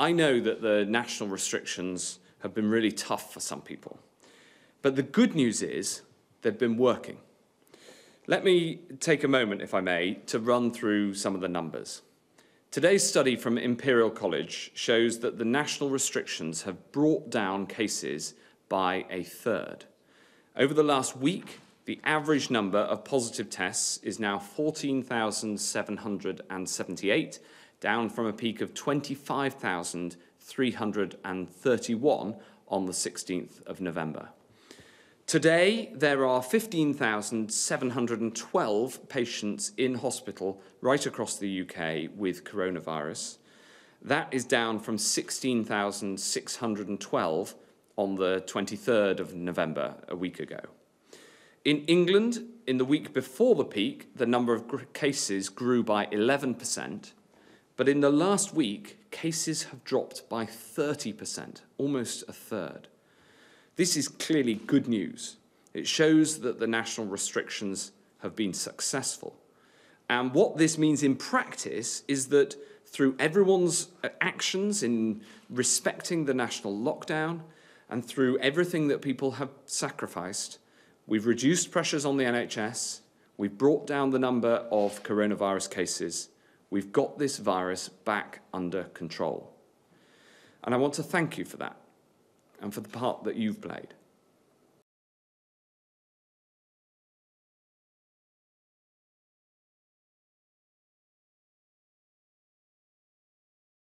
I know that the national restrictions have been really tough for some people. But the good news is they've been working. Let me take a moment, if I may, to run through some of the numbers. Today's study from Imperial College shows that the national restrictions have brought down cases by a third. Over the last week, the average number of positive tests is now 14,778, down from a peak of 25,331 on the 16th of November. Today, there are 15,712 patients in hospital right across the UK with coronavirus. That is down from 16,612 on the 23rd of November, a week ago. In England, in the week before the peak, the number of cases grew by 11%, but in the last week, cases have dropped by 30%, almost a third. This is clearly good news. It shows that the national restrictions have been successful. And what this means in practice is that through everyone's uh, actions in respecting the national lockdown and through everything that people have sacrificed, we've reduced pressures on the NHS, we've brought down the number of coronavirus cases, we've got this virus back under control. And I want to thank you for that and for the part that you've played.